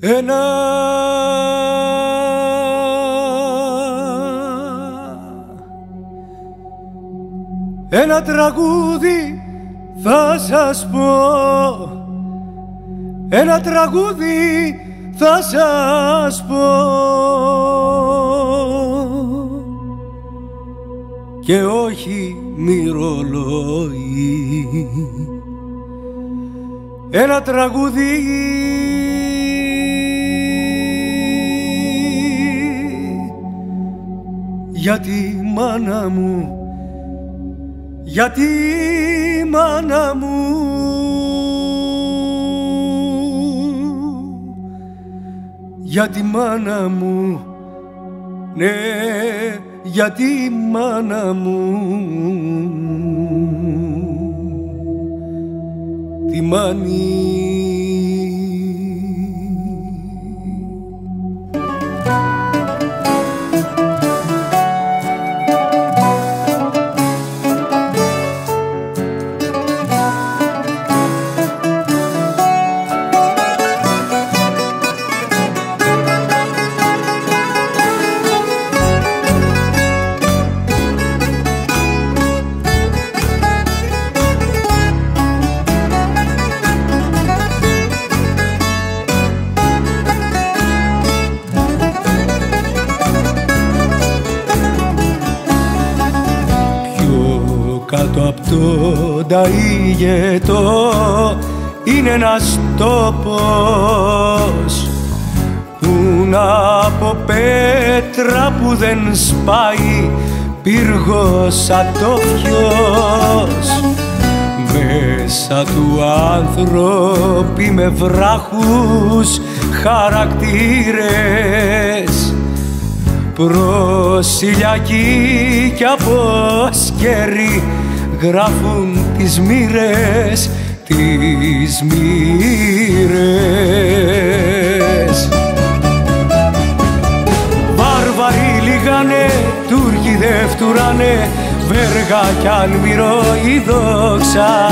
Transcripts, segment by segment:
Ένα Ένα τραγούδι θα σας πω. Ένα τραγούδι θα σας πω. Και όχι μυρολόι ένα τραγούδι για τη μάνα μου. Για τη μάνα μου. Για τη μάνα μου. Ναι για τη μάνα μου. Τη μάνη κάτω από το ταΐγετο είναι ένας τόπος που να από πέτρα που δεν σπάει πύργος ατόφιος μέσα του άνθρωποι με βράχους χαρακτήρες. Προσιλιακοί κι από σκέρι γράφουν τις μοίρες, τις μοίρες. Βάρβαροι λίγανε, Τούρκοι δε φτουράνε, βέργα κι αλμυρό η δόξα.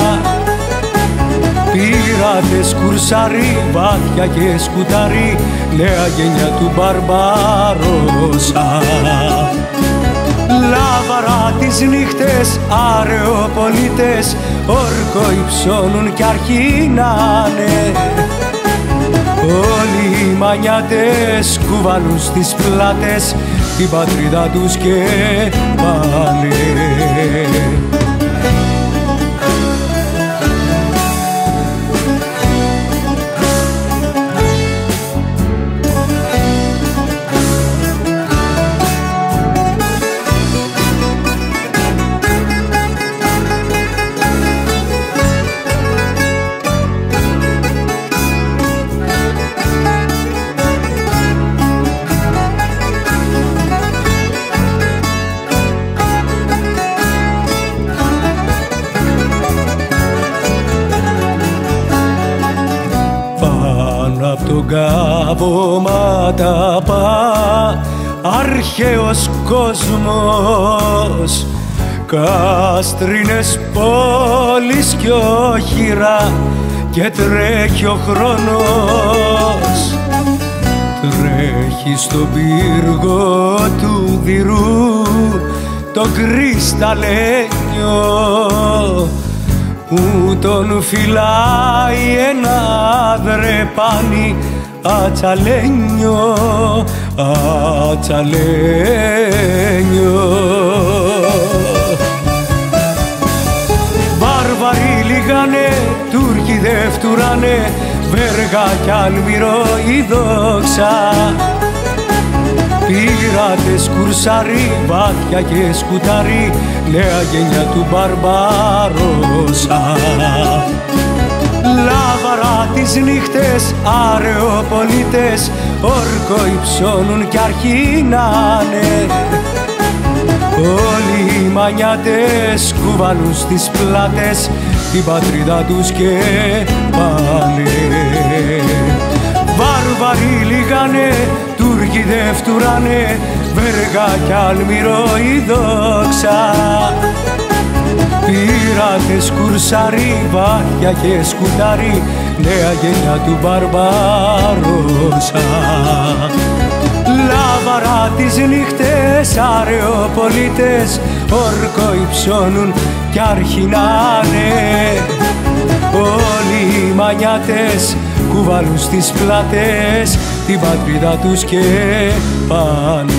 Πειρατές κουρσάρι, βάθια και σκουτάρι, νέα γενιά του Μπαρμπαρόσα. Λάβαρα τις νύχτες, αρεοπολίτες, όρκο υψώνουν κι αρχίνανε. Όλοι οι μανιάτες κουβαλούν στις πλάτες την πατρίδα τους και πάνε. Απ' τον κάβο ματαπά αρχαίος κόσμος κάστρινες πόλεις κι όχυρα και τρέχει ο χρόνος. Τρέχει στον πύργο του δυρού το κρυσταλλένιο που τον φυλάει ένα δρεπάνι ατσαλένιο, ατσαλένιο. Βάρβαροι λίγανε, Τούρκοι δε φτουράνε, βέργα κι αλμυρό η δόξα. Πειρατές κουρσάρι, βάθια και σκουτάρι, νέα γενιά του Μπαρμπαρόσα. Λάβαρα τις νύχτες, αρεοπολίτες, όρκο υψώνουν κι αρχίνανε. Όλοι οι μανιάτες κουβαλούν στις πλάτες την πατρίδα τους και πάνε. Βάρβαροι λίγανε, Τούρκοι δε φτουράνε, βέργα κι αλμυρό η δόξα. Πειρατές κουρσαρί, βάχια και σκουταρί Νέα γενιά του Μπαρμπαρόσα Λάβαρα τις νύχτες αρεοπολίτες Όρκο υψώνουν κι αρχινάνε Όλοι οι μανιάτες κουβαλούν στις πλάτες την πατρίδα τους και πάνε.